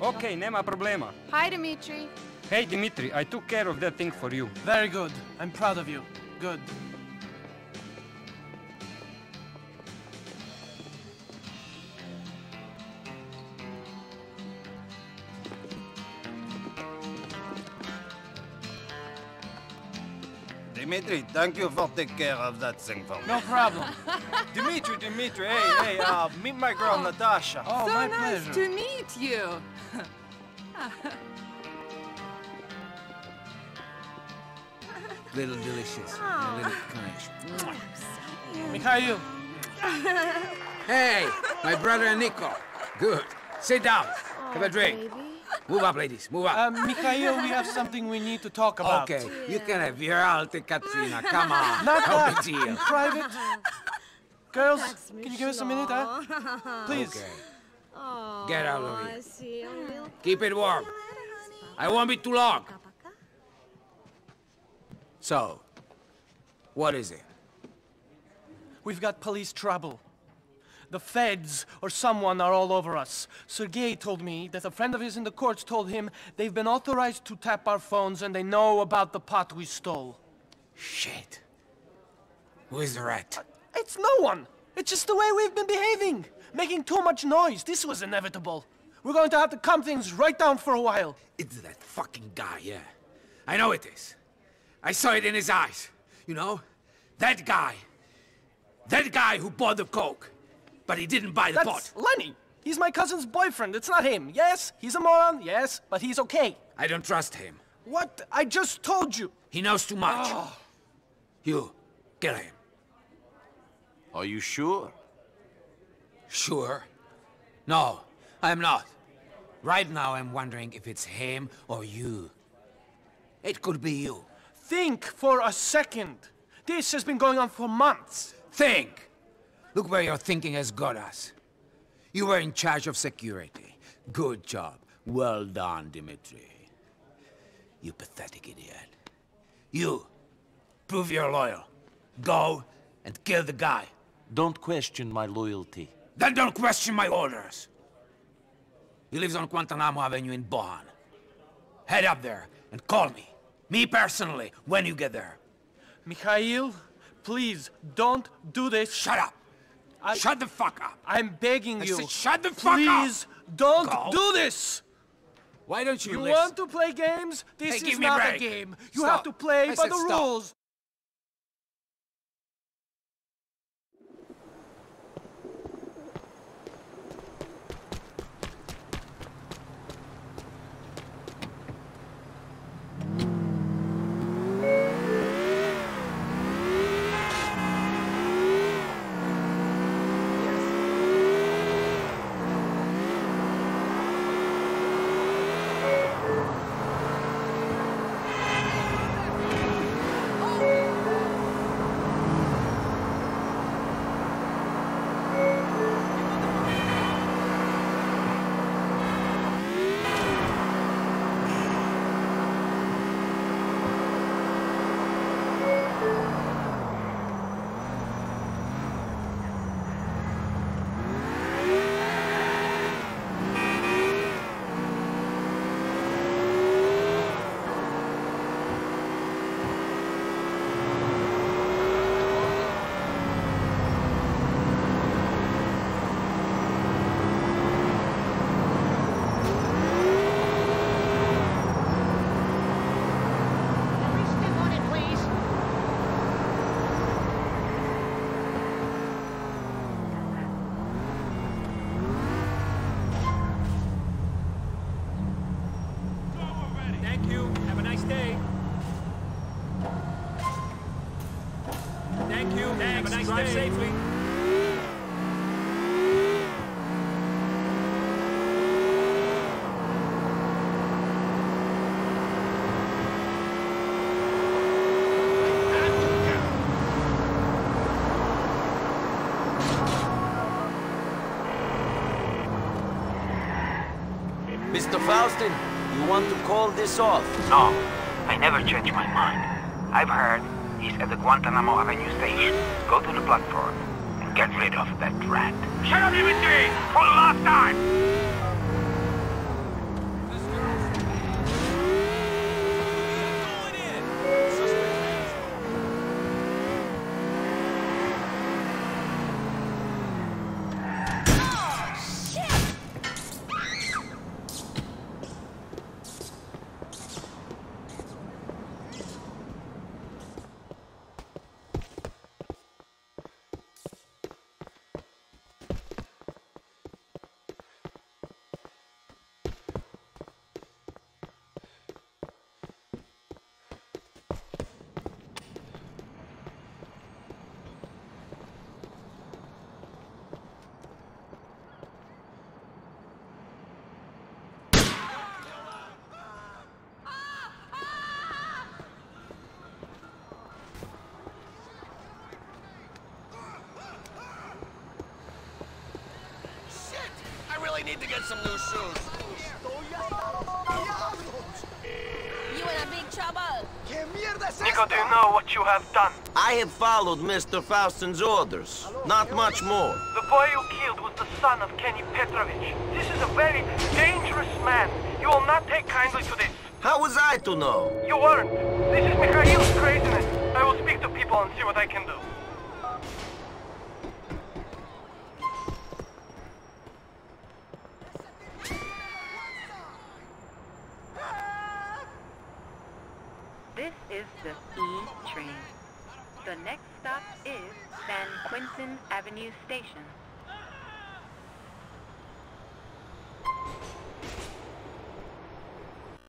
Okay, nema problema. Hi, Dimitri. Hey, Dimitri, I took care of that thing for you. Very good. I'm proud of you. Good. Dimitri, thank you for taking care of that thing for me. No problem. Dimitri, Dimitri, hey, hey, uh, meet my girl Natasha. Oh, so my nice pleasure. to meet you. Little delicious. A little kind. Mikhail, Hey, my brother Niko. Good. Sit down. Have a drink. Move up, ladies. Move up. um, Mikhail, we have something we need to talk about. okay, you can have your alte Katrina. Come on. Not no that. big deal. In private. Girls, can you give us a minute, huh? Please. Okay. Get out of here. Keep it warm. I won't be too long. So, what is it? We've got police trouble. The feds or someone are all over us. Sergei told me that a friend of his in the courts told him they've been authorized to tap our phones and they know about the pot we stole. Shit. Who is the rat? Uh, it's no one. It's just the way we've been behaving. Making too much noise. This was inevitable. We're going to have to calm things right down for a while. It's that fucking guy, yeah. I know it is. I saw it in his eyes. You know? That guy. That guy who bought the coke. But he didn't buy the That's pot. Lenny. He's my cousin's boyfriend. It's not him. Yes, he's a moron. Yes, but he's okay. I don't trust him. What? I just told you. He knows too much. Ah. You, kill him. Are you sure? Sure. No, I'm not. Right now, I'm wondering if it's him or you. It could be you. Think for a second. This has been going on for months. Think! Look where your thinking has got us. You were in charge of security. Good job. Well done, Dimitri. You pathetic idiot. You, prove you're loyal. Go and kill the guy. Don't question my loyalty. Then don't question my orders. He lives on Guantanamo Avenue in Bohan. Head up there and call me. Me personally, when you get there. Mikhail, please don't do this. Shut up! I- Shut the fuck up! I'm begging I you. said shut the fuck up! Please don't Go. do this. Why don't you, You listen? want to play games? This Hey, is not a game. You Stop. have to play I by said the stop. rules. Thank you. Have a nice day. Thank you. Have a nice Drive day. safely. Mr. Faustin, you want to call this off? No, I never change my mind. I've heard he's at the Guantanamo Avenue station. Go to the platform and get rid of that rat. Shut up, Dimitri! For the last time! Need to get some new shoes. You in a big trouble. Niko, do you know what you have done? I have followed Mr. Faustin's orders. Not much more. The boy you killed was the son of Kenny Petrovic. This is a very dangerous man. You will not take kindly to this. How was I to know? You weren't. This is Mikhail's craziness. I will speak to people and see what I can do. This is the E train. The next stop is San Quentin Avenue Station.